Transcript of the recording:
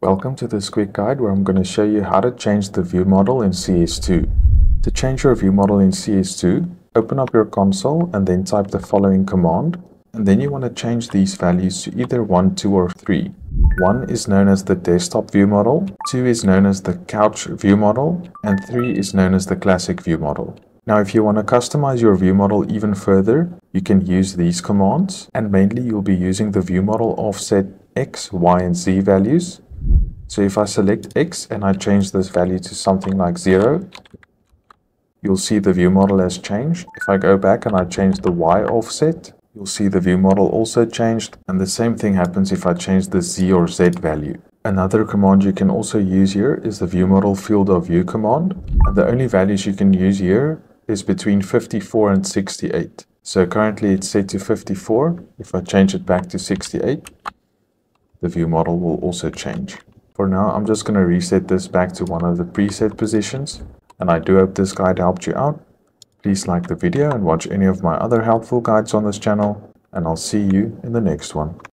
Welcome to this quick guide where I'm going to show you how to change the view model in CS2. To change your view model in CS2, open up your console and then type the following command. And then you want to change these values to either 1, 2 or 3. 1 is known as the desktop view model, 2 is known as the couch view model, and 3 is known as the classic view model. Now if you want to customize your view model even further, you can use these commands and mainly you'll be using the view model offset x, y and z values so if I select X and I change this value to something like 0, you'll see the view model has changed. If I go back and I change the Y offset, you'll see the view model also changed. And the same thing happens if I change the Z or Z value. Another command you can also use here is the view model field of view command. And the only values you can use here is between 54 and 68. So currently it's set to 54. If I change it back to 68, the view model will also change. For now, I'm just going to reset this back to one of the preset positions. And I do hope this guide helped you out. Please like the video and watch any of my other helpful guides on this channel. And I'll see you in the next one.